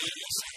Thank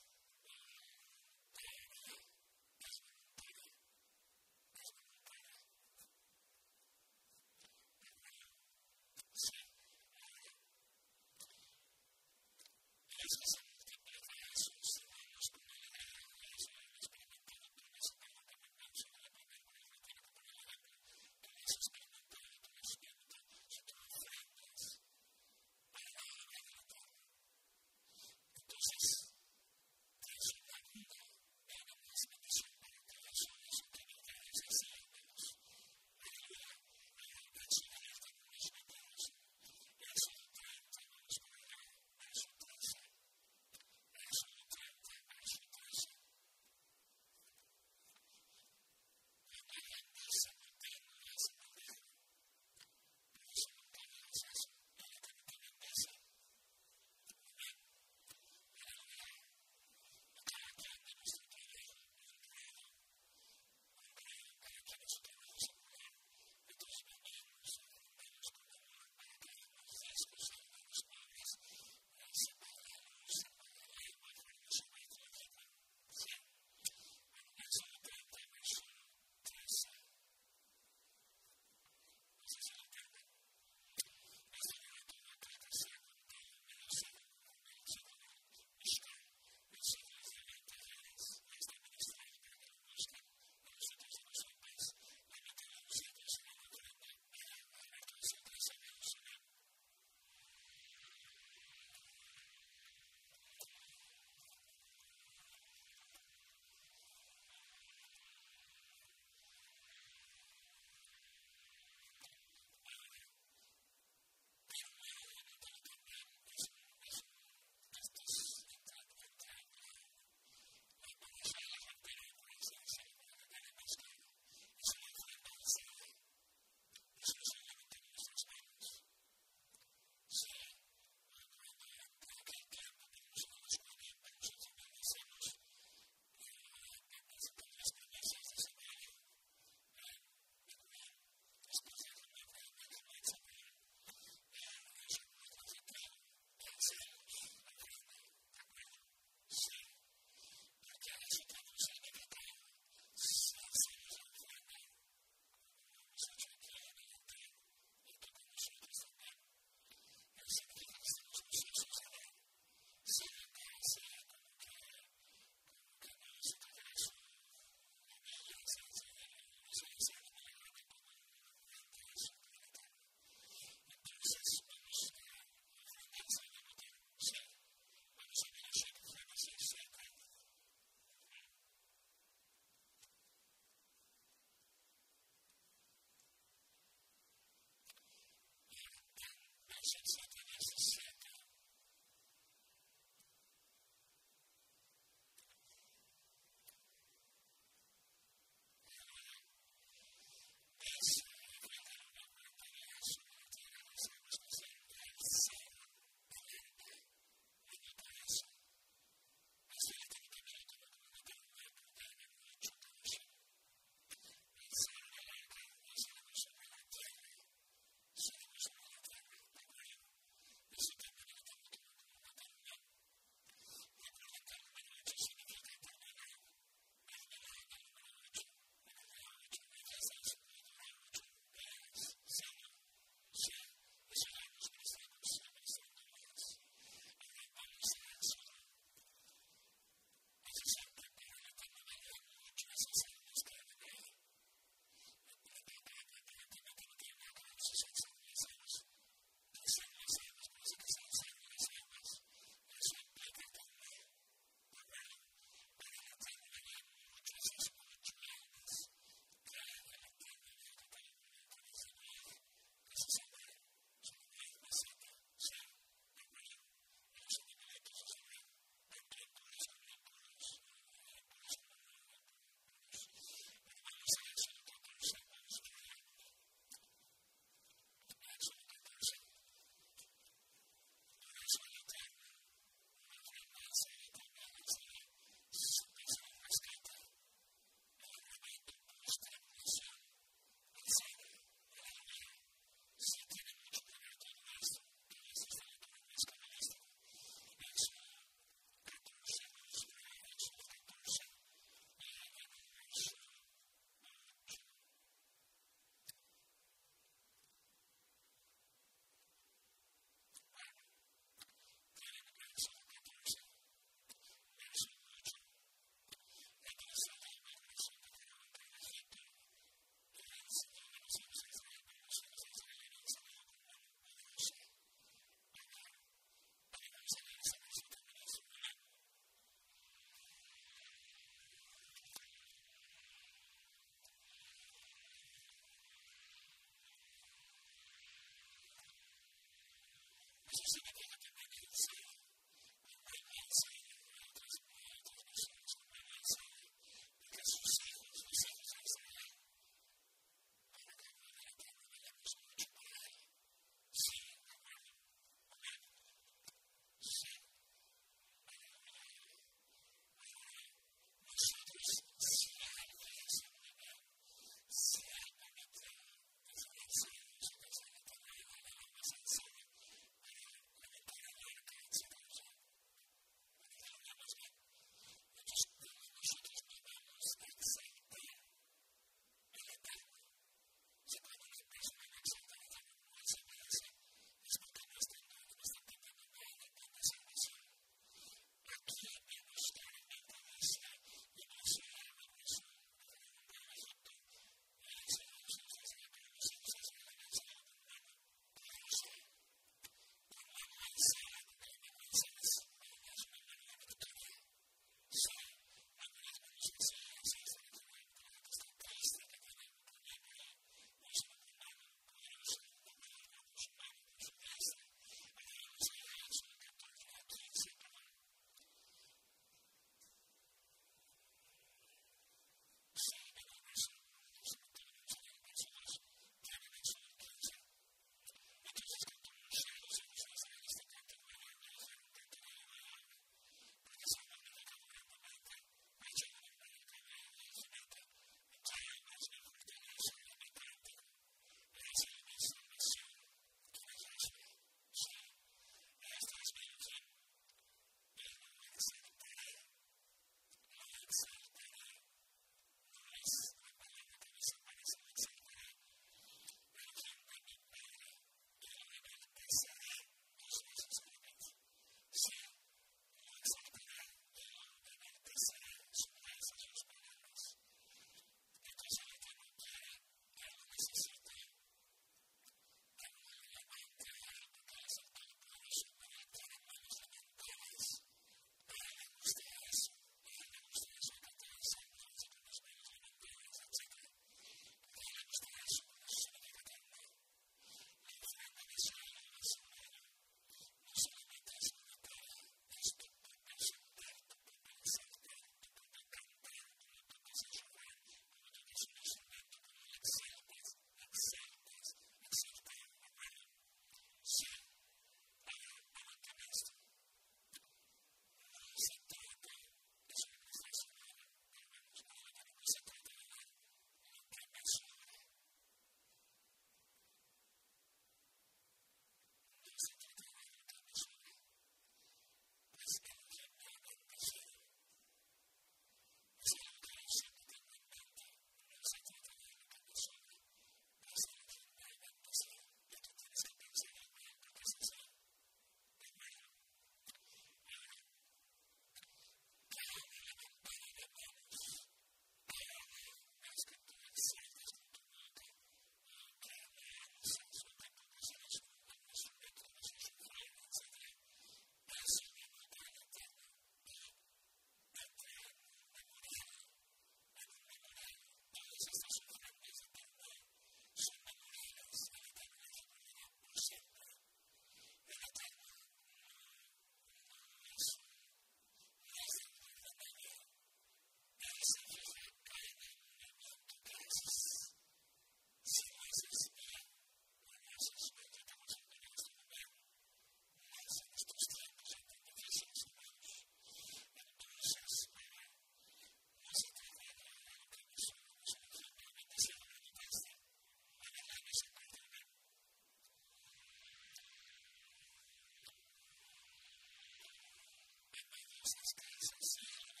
my useless guys and say,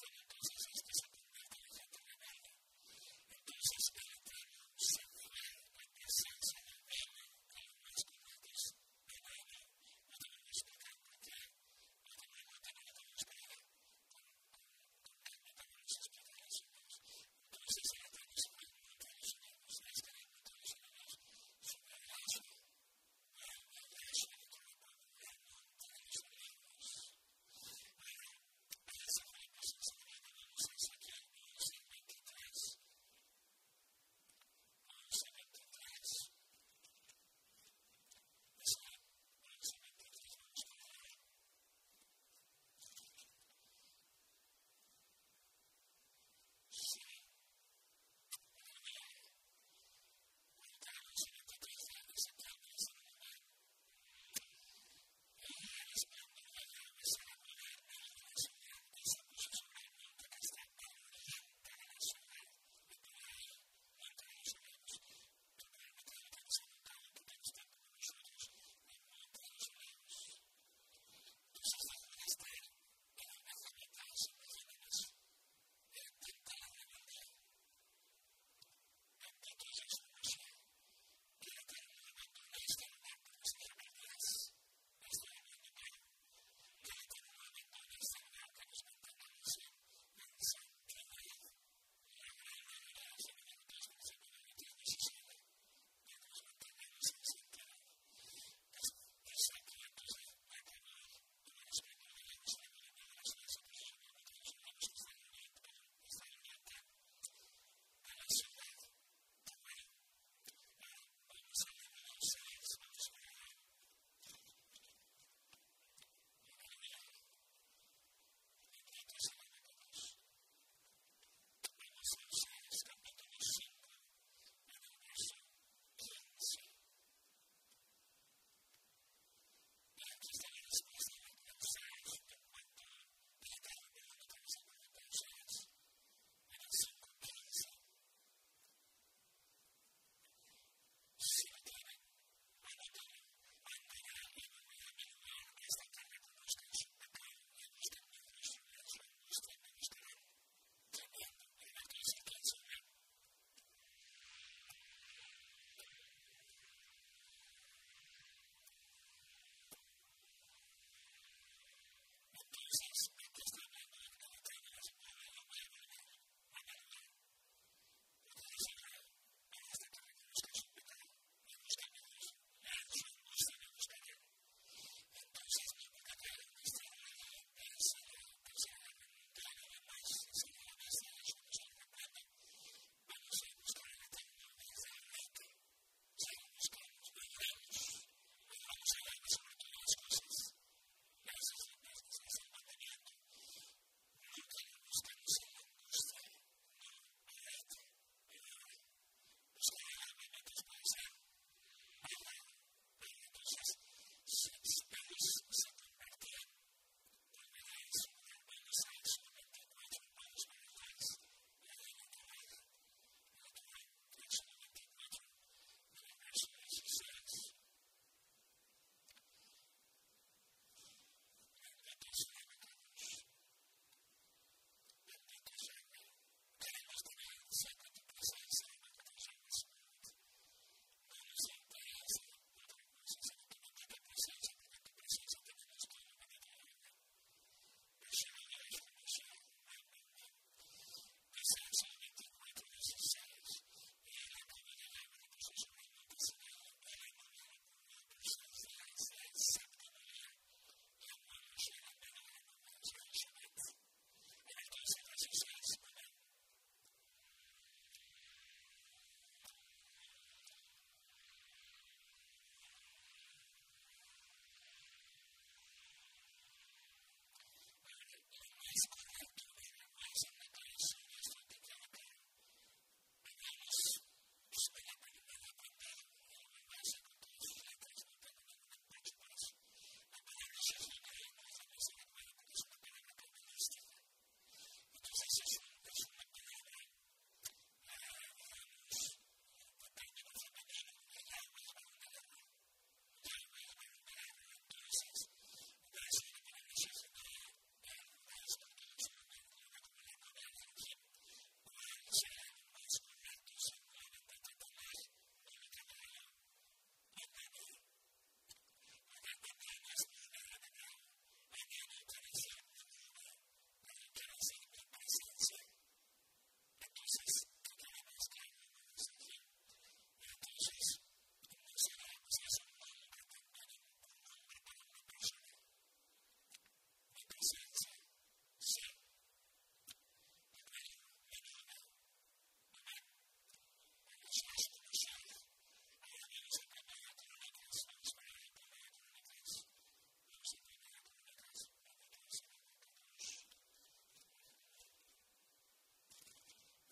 Thank you.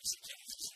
Thank you.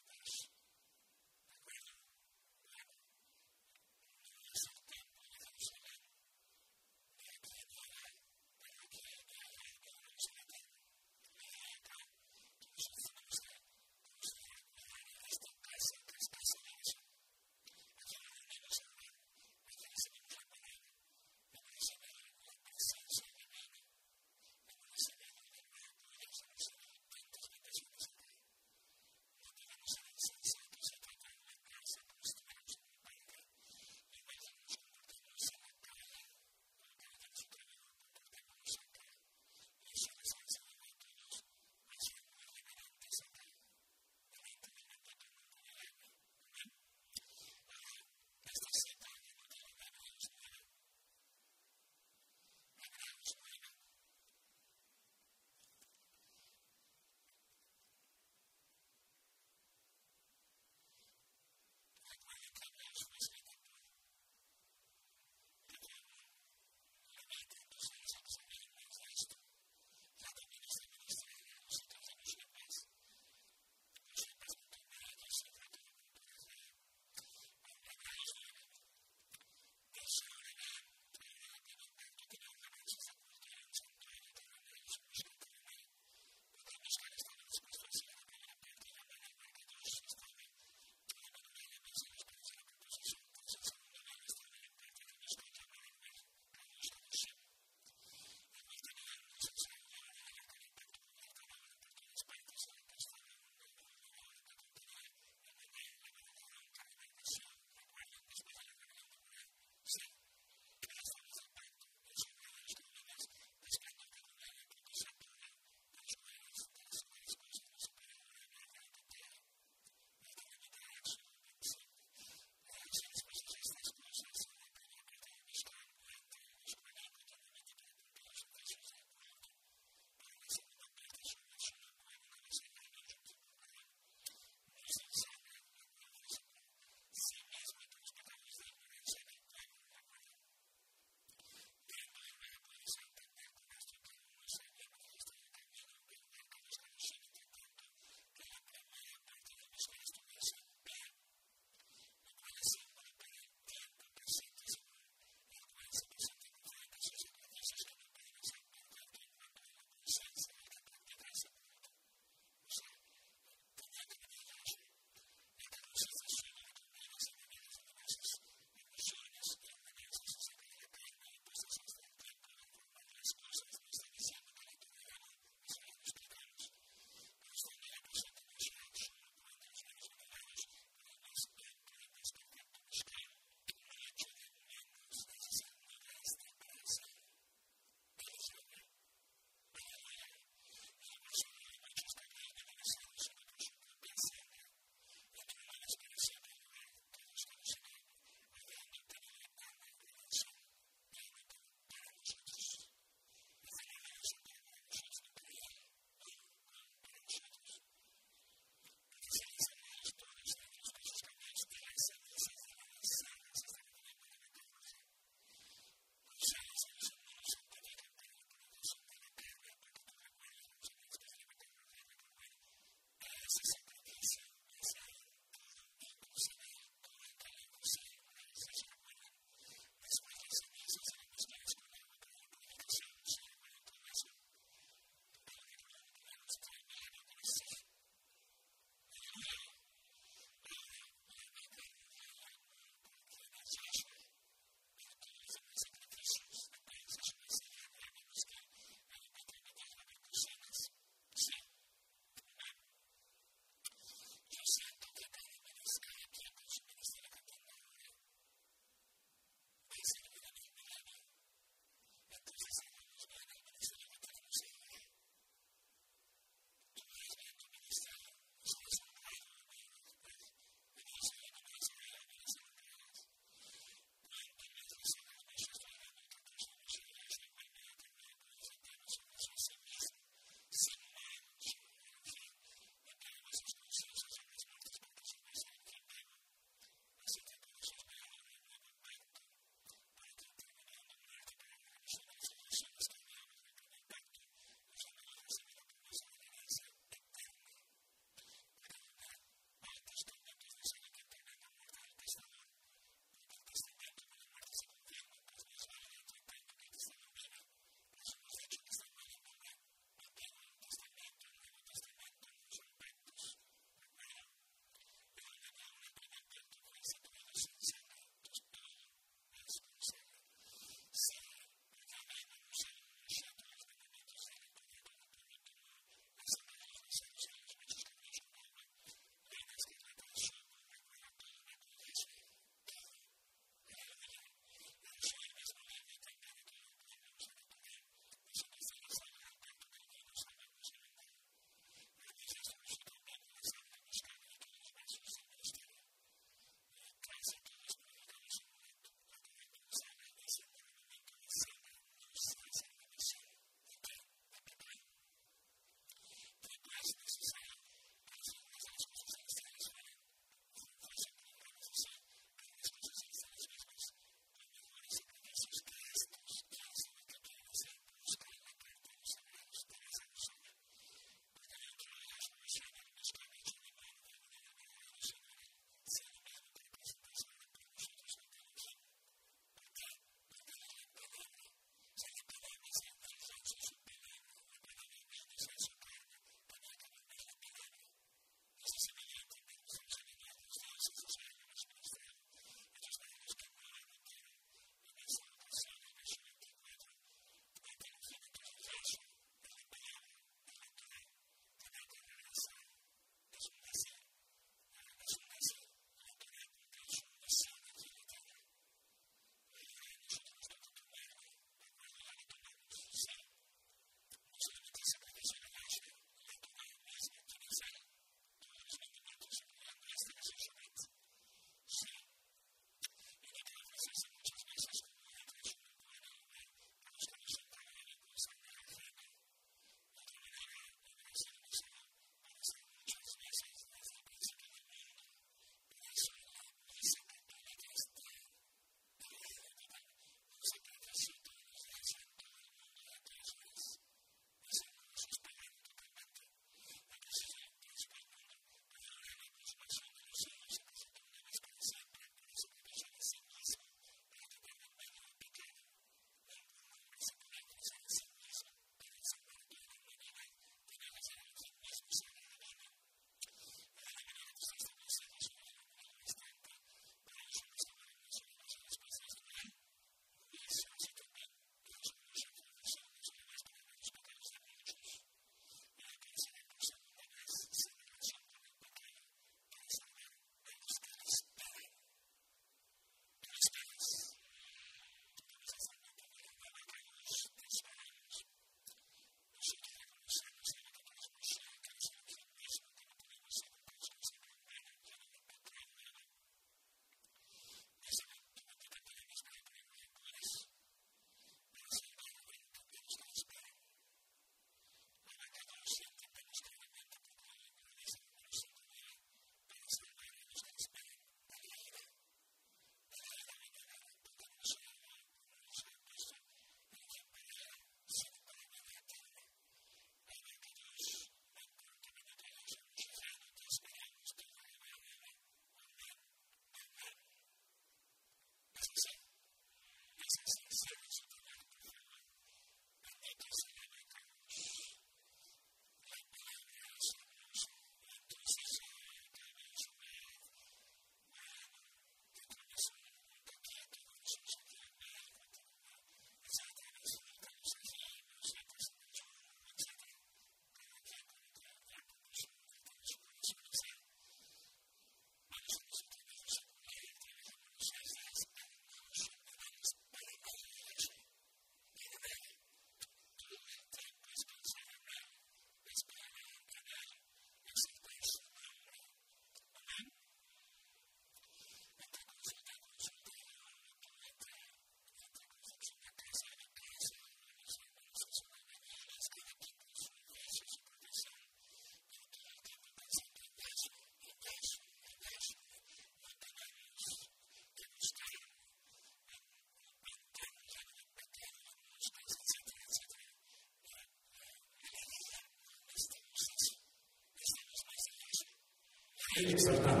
Exaltado.